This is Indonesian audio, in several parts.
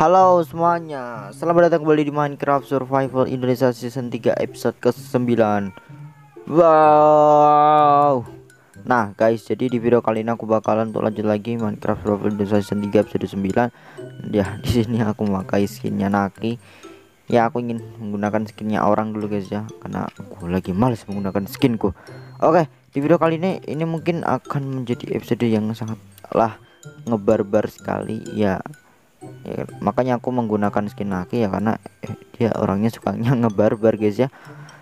Halo semuanya, selamat datang kembali di Minecraft Survival Indonesia Season 3 episode ke-9 Wow. Nah guys, jadi di video kali ini aku bakalan untuk lanjut lagi Minecraft Survival Indonesia Season 3 episode 9 Ya, di sini aku memakai skinnya Naki. Ya, aku ingin menggunakan skinnya orang dulu guys ya. Karena aku lagi males menggunakan skinku. Oke, di video kali ini, ini mungkin akan menjadi episode yang sangat lah ngebarbar sekali. Ya ya, makanya aku menggunakan skin Naki ya karena eh, dia orangnya sukanya ngebarbar guys ya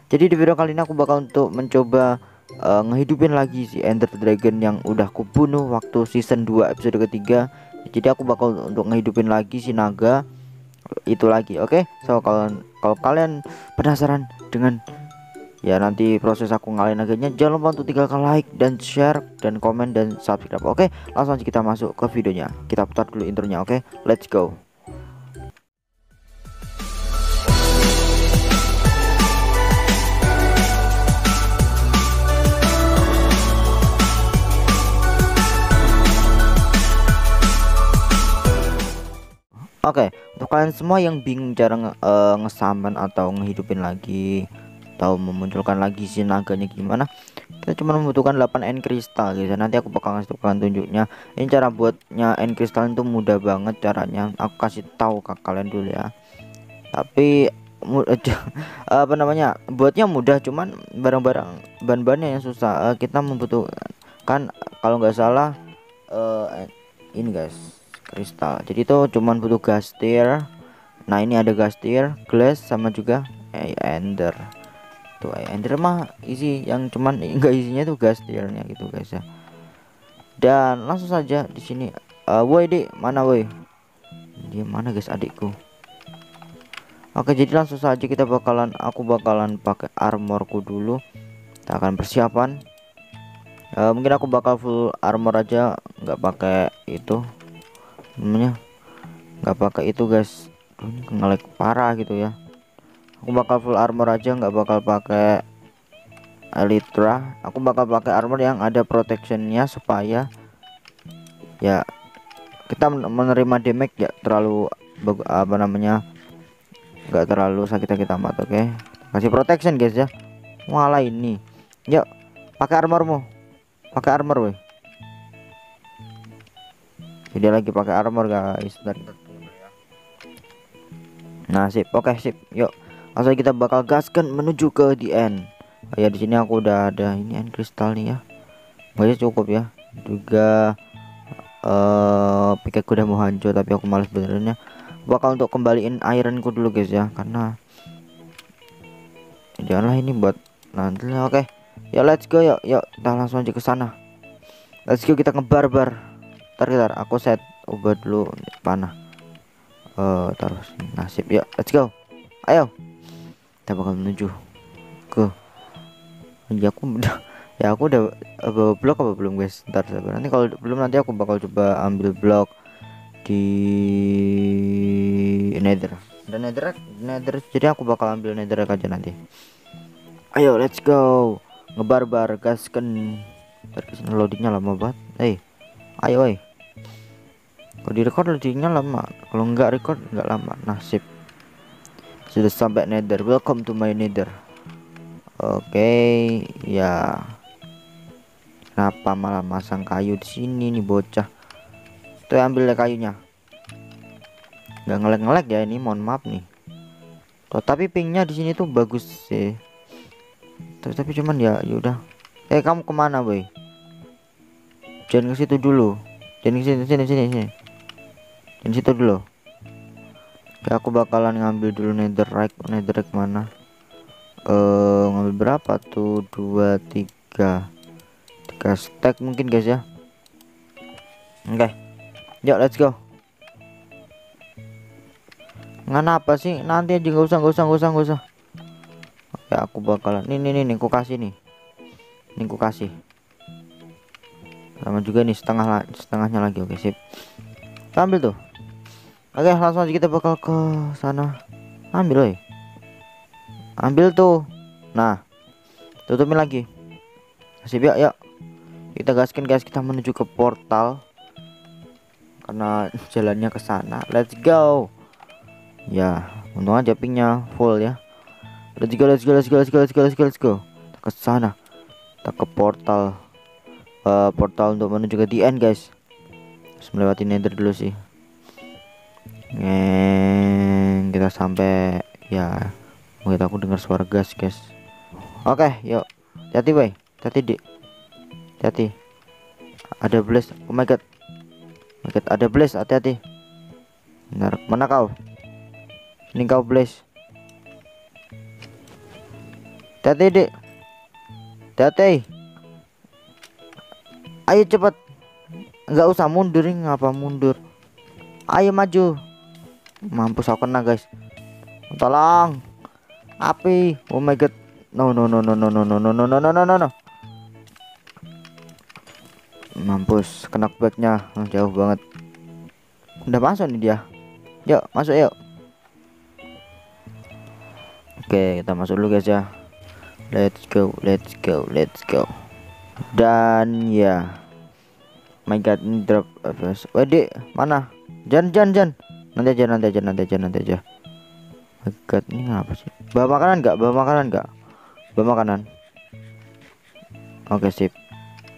jadi di video kali ini aku bakal untuk mencoba uh, ngehidupin lagi si Ender Dragon yang udah aku bunuh waktu season 2 episode ketiga jadi aku bakal untuk ngehidupin lagi si naga itu lagi oke okay? so kalau kalau kalian penasaran dengan ya nanti proses aku ngalahin naganya jangan lupa untuk tinggalkan like dan share dan komen dan subscribe oke? Langsung aja kita masuk ke videonya. Kita putar dulu intronya oke? Let's go. Oke, okay, untuk kalian semua yang bingung cara uh, ngesaman atau ngehidupin lagi atau memunculkan lagi si naganya gimana? Kita cuma membutuhkan 8 end kristal guys nanti aku bakal kalian tunjuknya. Ini cara buatnya end kristal itu mudah banget caranya. Aku kasih tahu ke kalian dulu ya. Tapi apa namanya? Buatnya mudah cuman barang-barang bahan-bahannya yang susah. Uh, kita membutuhkan kalau nggak salah uh, ini guys kristal. Jadi itu cuman butuh gas tier nah ini ada gas tier glass sama juga eh, ender tuh ender mah isi yang cuman enggak isinya tuh gas tiernya gitu guys ya. Dan langsung saja di sini uh, woi dek mana woi? Dia mana guys adikku? Oke jadi langsung saja kita bakalan aku bakalan pakai armorku dulu. Kita akan persiapan. Uh, mungkin aku bakal full armor aja nggak pakai itu namanya. Nggak pakai itu guys. Ngelek parah gitu ya aku bakal full armor aja nggak bakal pakai elytra. Aku bakal pakai armor yang ada protectionnya supaya ya kita menerima damage ya terlalu apa namanya nggak terlalu sakit sakit amat oke? Okay? kasih protection guys ya. Malah ini. Yuk pakai armormu. Pakai armor weh. Jadi lagi pakai armor guys. Nah sip. Oke okay, sip. Yuk langsung kita bakal gaskan menuju ke the end. Oh, ya di sini aku udah ada ini end kristal nih ya. Gak cukup ya. Juga uh, pikir udah mau hancur tapi aku males benernya bakal untuk kembaliin ironku dulu guys ya. Karena janganlah ini buat nanti oke okay. ya let's go yuk. Yuk kita langsung aja ke sana. Let's go kita ngebarbar. Ntar ntar aku set ubah dulu panah. Uh, taruh nasib yuk. Let's go. Ayo kita bakal menuju ke ya aku udah ya aku udah bawa blok apa belum guys? Ntar sabar. Nanti kalau belum nanti aku bakal coba ambil blok di nether. Dan nether nether jadi aku bakal ambil nether aja nanti. Ayo let's go. Ngebarbar gaskan terkesan loadingnya lama banget. Hey ayo hey kalau di record loadingnya lama? Kalau nggak record nggak lama. Nasib sudah sampai nether. Welcome to my nether. Oke okay, ya. Kenapa malah masang kayu di sini nih bocah? Tuh ambil kayunya. Nggak ngelek-ngelek ya ini mohon maaf nih. Tuh, tapi pingnya di sini tuh bagus sih. Tapi, tapi cuman ya yaudah eh kamu ke mana boy? Jangan ke situ dulu. Jangan ke sini sini sini sini. Jangan situ dulu Oke, aku bakalan ngambil dulu netherrack netherrack mana? Eh uh, ngambil berapa tuh? Dua tiga. Tiga stack mungkin guys ya. Oke. Okay. yuk let's go. Apa sih? Nanti aja nggak usah nggak usah nggak usah nggak usah. Oke aku bakalan nih nih nih, nih aku kasih nih. Ini aku kasih. Sama juga nih setengah setengahnya lagi. Oke sip. Ambil tuh Oke langsung aja kita bakal ke sana. Ambil oi. Ambil tuh. Nah Tutupin lagi. Masih yuk yuk Kita gaskin guys. Kita menuju ke portal. Karena jalannya ke sana. Let's go. Ya untung aja pingnya full ya. Let's go let's go let's go let's go let's go let's go, let's go. ke sana. Kita ke portal. Uh, portal untuk menuju ke the end guys. Terus melewati nether dulu sih Ngeng, kita sampai ya mungkin aku dengar suara gas guys. Oke yuk. Hati boy. Hati dik. Hati ada blast oh my god. Oh my god ada blast hati-hati. Benar. Mana kau? Ini kau blast hati dik. Hati ayo cepat nggak usah mundur ngapa mundur? Ayo maju mampus aku kena guys tolong api oh my god no no no no no no no no no no no no no mampus kena backnya jauh banget udah masuk nih dia yuk masuk yuk oke kita masuk dulu guys ya let's go let's go let's go dan ya my god ini drop Wede mana jan jan jan nanti aja nanti aja nanti aja nanti aja. Agak ini apa sih? Bawa makanan nggak? Bawa makanan nggak? Bawa makanan. Oke sip.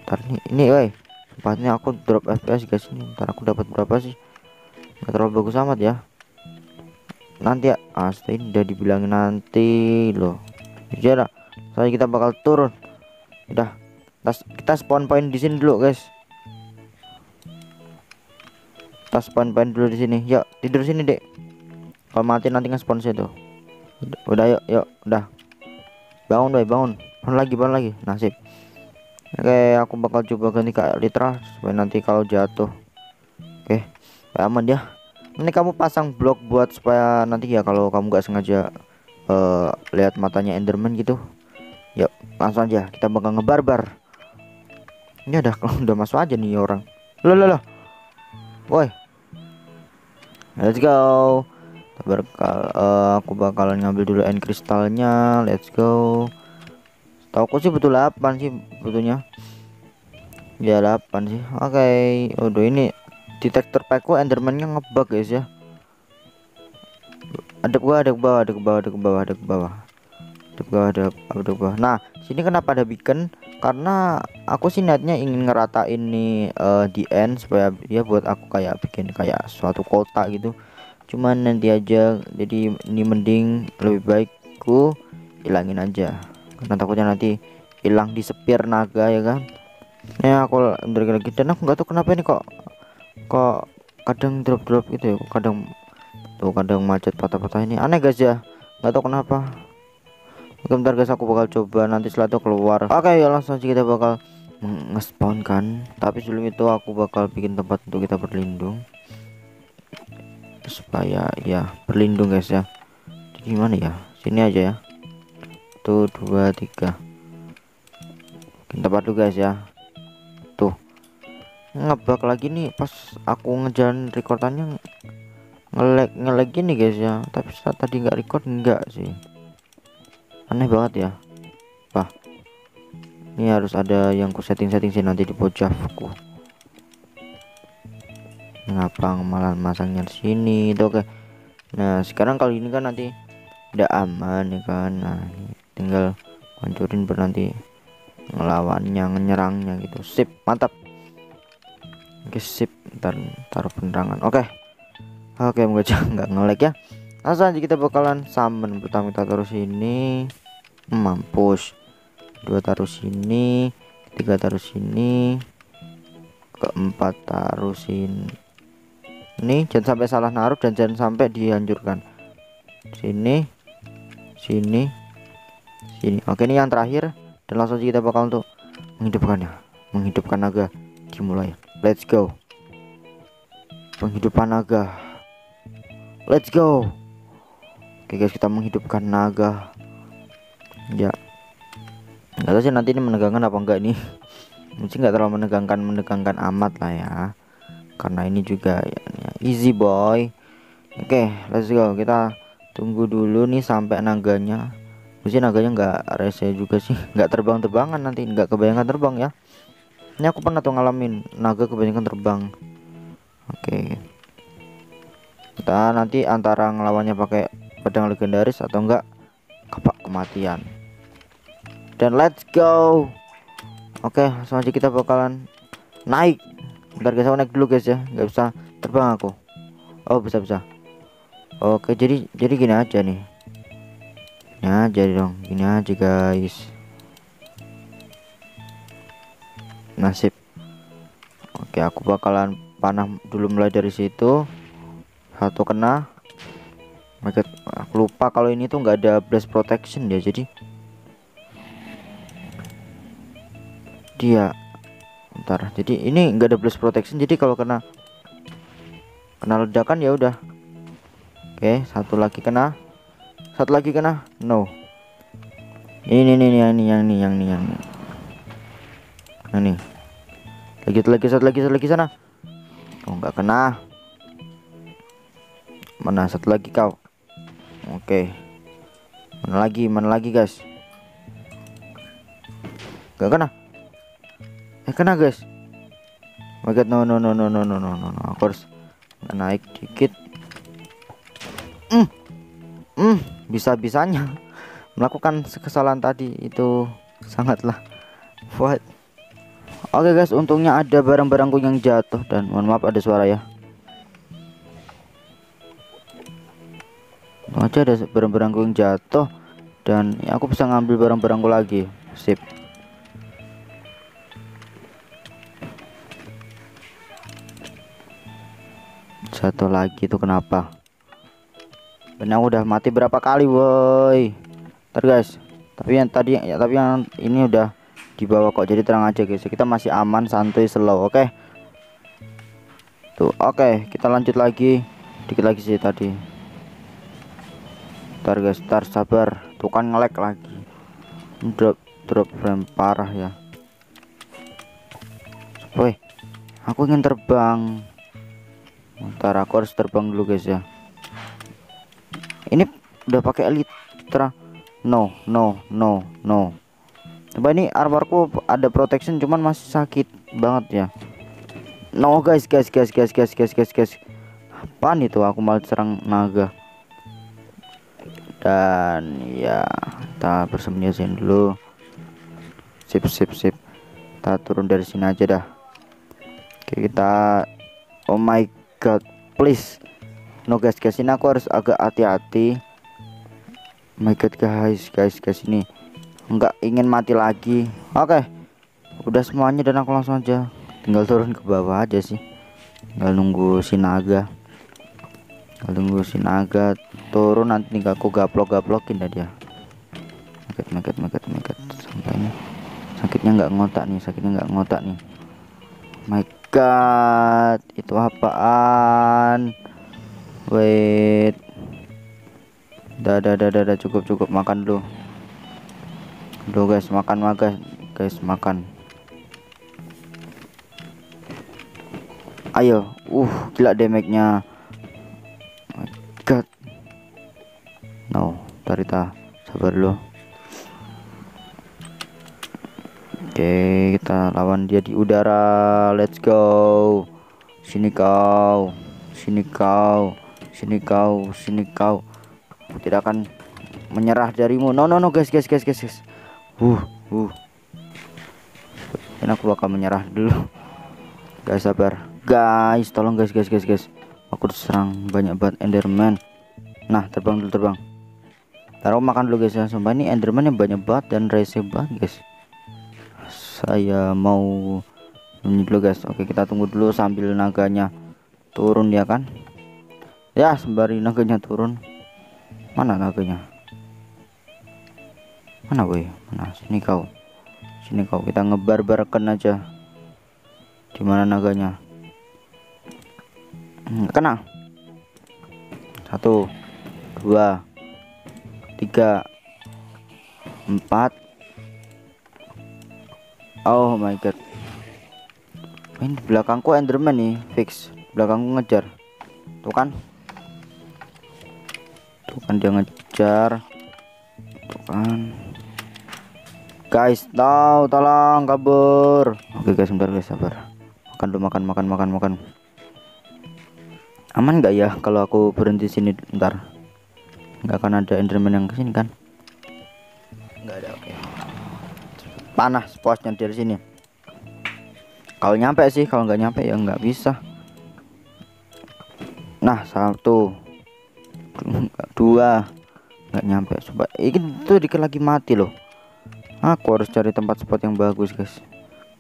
Ntar ini ini woi. Tempatnya aku drop fps guys. Ini ntar aku dapat berapa sih? Nggak terlalu bagus amat ya. Nanti ya. Asli udah dibilangin nanti loh. Ya saya kita bakal turun. Udah. Kita spawn point di sini dulu guys kita spawn point dulu di sini. Yuk tidur sini dek. Kalau mati nanti nge-spawn situ. Udah yuk yuk udah. Bangun deh bangun. Bangun lagi bangun lagi. Nasib oke aku bakal coba ganti kayak literal supaya nanti kalau jatuh. Oke aman ya ini kamu pasang blok buat supaya nanti ya kalau kamu gak sengaja uh, lihat matanya enderman gitu. Yuk langsung aja. Kita bakal ngebarbar. Ini kalau udah masuk aja nih orang. Loh loh loh. Woi let's go. Berkal uh, aku bakalan ngambil dulu end kristalnya. Let's go. Tahu aku sih betul 8 sih betulnya ya 8 sih. Oke. Okay. udah ini detektor packku endermannya ngebug guys ya. Ada bawah ada ke bawah ada ke bawah ada ke bawah ada ke bawah bawah ada, ada ke bawah nah sini kenapa ada beacon? Karena aku sih niatnya ingin ngerata ini uh, di end supaya ya buat aku kayak bikin kayak suatu kota gitu. Cuman nanti aja jadi ini mending lebih baik ku hilangin aja. Karena takutnya nanti hilang di sepir naga ya kan? Ya aku dari lagi dan aku nggak tahu kenapa ini kok kok kadang drop drop gitu ya. Kadang tuh kadang macet patah-patah ini. Aneh guys ya. Nggak tahu kenapa Oke bentar guys aku bakal coba nanti setelah itu keluar. Oke ya langsung aja kita bakal nge-spawn kan. Tapi sebelum itu aku bakal bikin tempat untuk kita berlindung. Supaya ya berlindung guys ya. Jadi gimana ya? Sini aja ya. Tuh dua tiga. Bikin tempat guys ya. Tuh. Ngebak lagi nih pas aku ngejalan rekordannya ngelag ngelag gini guys ya. Tapi saat tadi nggak record enggak sih aneh banget ya. Wah. Ini harus ada yang ku setting-setting sih nanti di pojokku ngapa malah masangnya di sini? Itu oke. Nah sekarang kali ini kan nanti udah aman ya kan? Nah ini tinggal hancurin berarti ngelawannya nyerangnya gitu. Sip mantap. Oke sip. Ntar taruh penerangan. Oke. Oke moga nggak ngelek ya. Langsung aja kita bakalan summon pertama kita taruh sini mampus. Dua taruh sini tiga taruh sini keempat taruh sini. Ini jangan sampai salah naruh dan jangan sampai dihancurkan sini sini sini. Oke ini yang terakhir. Dan langsung kita bakal untuk menghidupkannya. Menghidupkan naga dimulai let's go. Penghidupan naga. Let's go. Oke guys kita menghidupkan naga ya. Nggak tahu sih nanti ini menegangkan apa enggak nih mungkin nggak terlalu menegangkan menegangkan amat lah ya. Karena ini juga ya, ya, easy boy. Oke okay, let's go. Kita tunggu dulu nih sampai naganya mungkin naganya nggak rese juga sih. Nggak terbang terbangan nanti nggak kebanyakan terbang ya. Ini aku pernah tuh ngalamin naga kebanyakan terbang. Oke. Okay. kita nanti antara ngelawannya pakai pedang legendaris atau enggak kapak kematian dan let's go. Oke langsung aja kita bakalan naik. Bentar guys aku naik dulu guys ya. Nggak bisa terbang aku. Oh bisa bisa. Oke jadi jadi gini aja nih. Ya jadi dong. Gini aja guys. Nasib. Oke aku bakalan panah dulu mulai dari situ. Satu kena. Mereka, aku lupa kalau ini tuh nggak ada blast protection dia jadi dia. Ntar jadi ini nggak ada blast protection jadi kalau kena kena ledakan ya udah. Oke satu lagi kena. Satu lagi kena? No. Ini nih yang ini yang ini yang ini yang ini. Nah nih lagi lagi satu lagi satu lagi sana. Oh nggak kena. Mana satu lagi kau? Oke. Mana lagi mana lagi guys? Nggak kena eh kena guys oh my no no no no no no no no no aku harus naik dikit hmm hmm bisa bisanya melakukan kesalahan tadi itu sangatlah what Oke guys, untungnya ada barang-barangku yang jatuh dan mohon maaf ada suara ya. Aja ada barang-barangku yang jatuh dan ya aku bisa ngambil barang-barangku lagi. Sip. Satu lagi itu kenapa? Aku udah mati berapa kali, woi. Ntar guys. Tapi yang tadi ya tapi yang ini udah di bawah kok jadi terang aja guys. Kita masih aman santuy slow oke? Okay? tuh oke. Okay, kita lanjut lagi. Dikit lagi sih tadi. Ntar guys. Ntar sabar. Tuh kan ngelek lagi. Drop drop frame parah ya. Woi aku ingin terbang Ntar aku harus terbang dulu guys ya. Ini udah pakai elitra. No, no, no, no. Coba ini armorku ada protection cuman masih sakit banget ya. No guys, guys, guys, guys, guys, guys, guys, guys. Apaan itu aku malah serang naga. Dan ya, kita bersembunyi dulu. Sip, sip, sip. Kita turun dari sini aja dah. Oke, kita Oh my god please. No guys guys ini aku harus agak hati-hati. Oh my god guys guys guys ini nggak ingin mati lagi. Oke udah semuanya dan aku langsung aja. Tinggal turun ke bawah aja sih. Tinggal nunggu si naga. Tinggal nunggu si naga turun nanti tinggal aku gaplok gaplokin dah dia. Maket maket maket maket sampai ini. Sakitnya nggak ngotak nih sakitnya nggak ngotak nih. My god itu apaan wait dah dah dah cukup cukup makan dulu Duh guys, makan magas guys, makan. Ayo, uh, gila damage-nya. My god. No, Tarita, sabar dulu. Oke, kita lawan dia di udara. Let's go. Sini kau. Sini kau. Sini kau. Sini kau. tidak akan menyerah darimu. No, no, no, guys, guys, guys, guys, guys uh uh ini aku bakal menyerah dulu guys sabar guys tolong guys guys guys guys aku diserang banyak banget enderman nah terbang dulu terbang taruh makan dulu guys ya sumpah ini enderman yang banyak banget dan rese banget guys saya mau ini dulu guys. Oke kita tunggu dulu sambil naganya turun ya kan? Ya sembari naganya turun. Mana naganya? Mana boy mana? Sini kau. Sini kau. Kita ngebar-barkan aja. Di mana naganya? Hmm, kena. Satu dua tiga empat oh my god. Ini di belakangku enderman nih fix. Belakangku ngejar. Tuh kan? Tuh kan dia ngejar. Tuh kan? Guys tahu tolong kabur. Oke guys sebentar guys sabar. Makan dulu makan makan makan makan. Aman nggak ya kalau aku berhenti sini? Ntar nggak akan ada enderman yang ke sini kan? Nggak ada okay. Panas posnya dari sini. Kalau nyampe sih kalau nggak nyampe ya nggak bisa. Nah satu. Dua. Nggak nyampe. Coba ini tuh dikit lagi mati loh. Aku harus cari tempat spot yang bagus guys.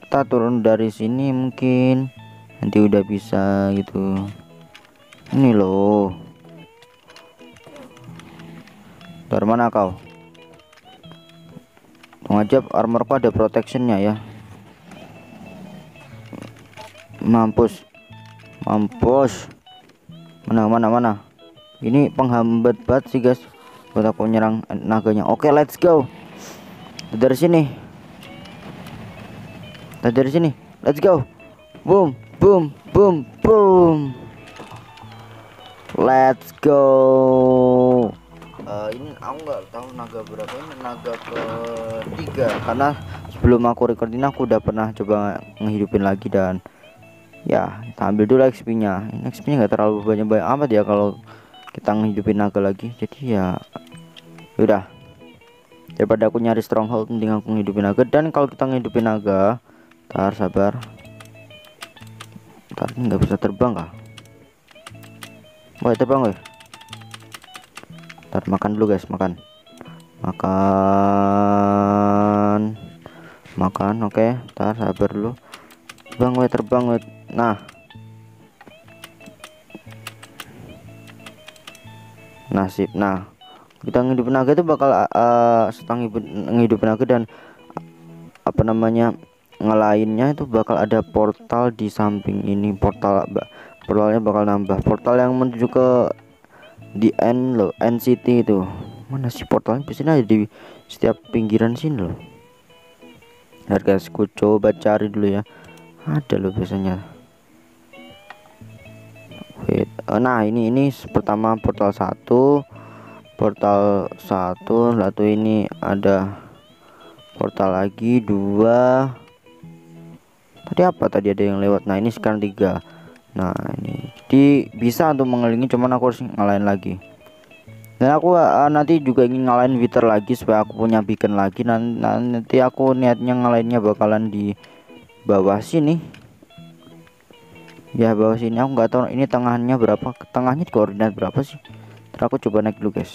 Kita turun dari sini mungkin. Nanti udah bisa gitu. Ini loh. Dari mana kau ngajak armorku ada protectionnya ya. Mampus. Mampus. Mana mana mana? Ini penghambat banget sih guys. Buat aku nyerang naganya. Oke let's go. Dari sini. Dari sini. Let's go. Boom boom boom boom. Let's go uh, ini aku nggak tahu naga berapa ini naga ketiga. Karena sebelum aku record ini aku udah pernah coba ngehidupin lagi dan ya kita ambil dulu XP nya. Ini XP nya nggak terlalu banyak banyak amat ya kalau kita ngehidupin naga lagi. Jadi ya udah. Daripada aku nyari stronghold mending aku ngehidupin naga. Dan kalau kita ngehidupin naga tar sabar. Tar ini nggak bisa terbang kah? Woi terbang woi Ntar makan dulu guys, makan. Makan. Makan, oke. Okay. Ntar sabar dulu. Terbang we, terbang we. Nah. Nasib. Nah, kita ngidupin naga itu bakal uh, setang ngidupin naga dan apa namanya ngelainnya itu bakal ada portal di samping ini portal portalnya bakal nambah portal yang menuju ke di N lo NCT itu. Mana sih portalnya? Biasanya ada di setiap pinggiran sini loh. Harga ku coba cari dulu ya. Ada loh biasanya. Wait oh, nah ini ini pertama portal satu. Portal satu lalu ini ada portal lagi dua. Tadi apa? Tadi ada yang lewat. Nah ini sekarang tiga. Nah ini jadi bisa untuk mengelilingi cuman aku harus ngalahin lagi. Dan aku uh, nanti juga ingin ngalahin Wither lagi supaya aku punya beacon lagi. Nanti, nanti aku niatnya ngalahinnya bakalan di bawah sini. Ya bawah sini. Aku nggak tahu ini tengahnya berapa. Tengahnya di koordinat berapa sih? Ntar aku coba naik dulu guys.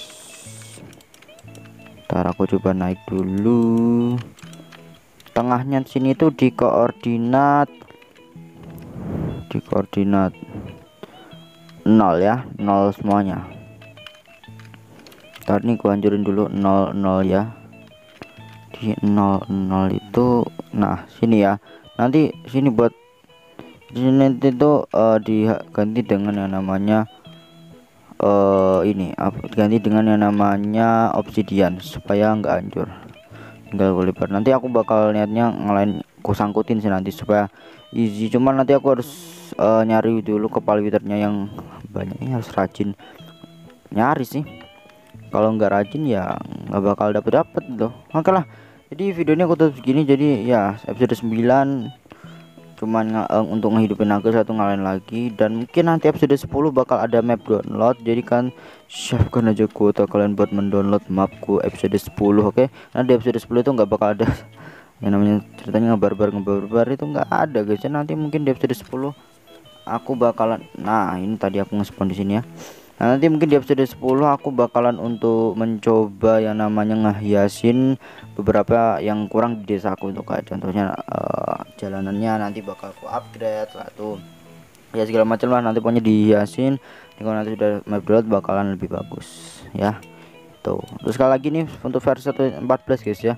Ntar aku coba naik dulu. Tengahnya sini tuh di koordinat. Di koordinat 0 ya 0 semuanya. Ntar nih gua hancurin dulu 0 0 ya. Di 0 0 itu nah sini ya. Nanti sini buat sini itu uh, diganti dengan yang namanya uh, ini ganti dengan yang namanya obsidian supaya enggak hancur. Tinggal gue nanti aku bakal niatnya ngelain ku sangkutin sih nanti supaya easy. Cuman nanti aku harus uh, nyari dulu kepala withernya yang banyaknya harus rajin nyari sih. Kalau nggak rajin ya nggak bakal dapet dapet tuh oke lah. Jadi videonya aku tutup segini. Jadi ya episode 9 cuman uh, untuk ngehidupin naga satu ngalahin lagi. Dan mungkin nanti episode 10 bakal ada map download. Jadi kan siapkan aja kuota kalian buat mendownload mapku episode 10 oke? Okay? nah di episode 10 itu nggak bakal ada. Yang namanya ceritanya ngebarbar ngebarbar itu nggak ada guys. Ya nanti mungkin di episode 10 aku bakalan nah ini tadi aku ngespon di sini ya. Nah, nanti mungkin di episode 10 aku bakalan untuk mencoba yang namanya ngehiasin beberapa yang kurang di desaku untuk kayak contohnya uh, jalanannya nanti bakal aku upgrade satu ya segala macam lah nanti pokoknya dihiasin. Kalau nanti sudah map download bakalan lebih bagus ya. Tuh. Terus sekali lagi nih untuk versi 1.14 guys ya.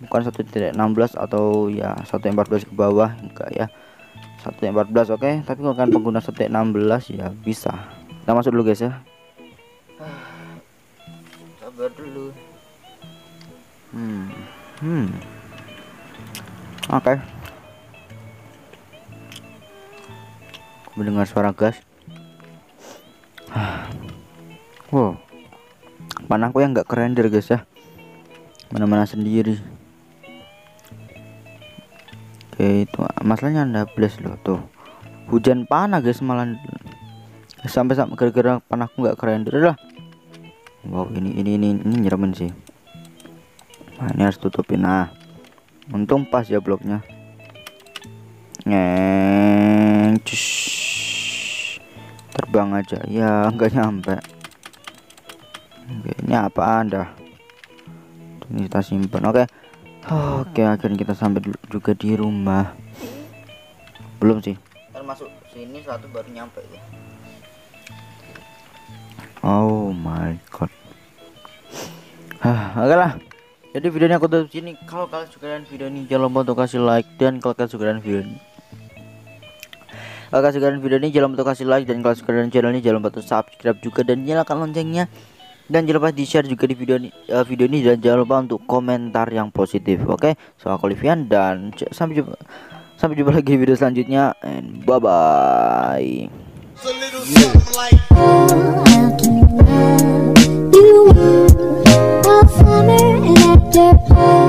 Bukan 1.16 atau ya 1.14 ke bawah enggak ya 1.14 oke. Okay? tapi kalau kan pengguna 1.16 ya bisa. Kita masuk dulu guys ya. Sabar dulu. Hmm hmm. Oke. Okay. mendengar suara gas. Wow. Panahku yang nggak kerender guys ya. Mana-mana sendiri Oke itu masalahnya ada blast loh tuh. Hujan panas guys malah sampai sampai gara-gara panahku nggak keren lah. Wow ini ini ini ini nyeremin sih. Nah, ini harus tutupin nah. Untung pas ya bloknya. Ngeng terbang aja. Ya nggak nyampe. Oke, ini apa anda ini kita simpan oke oke akhirnya kita sampai juga di rumah. Belum sih. Termasuk sini satu baru nyampe ya oh my god. Hah, oke lah. Jadi videonya aku tutup sini. Kalau kalian suka dengan video ini jangan lupa untuk kasih like dan kalau kalian suka dengan video ini kalau kalian suka dengan video ini jangan lupa untuk kasih like dan kalau suka dengan channel ini jangan lupa untuk subscribe juga dan nyalakan loncengnya dan jangan lupa di share juga di video ini, uh, eh, video ini dan jangan lupa untuk komentar yang positif oke okay? so aku Livian dan sampai jumpa sampai jumpa lagi di video selanjutnya and bye bye yeah.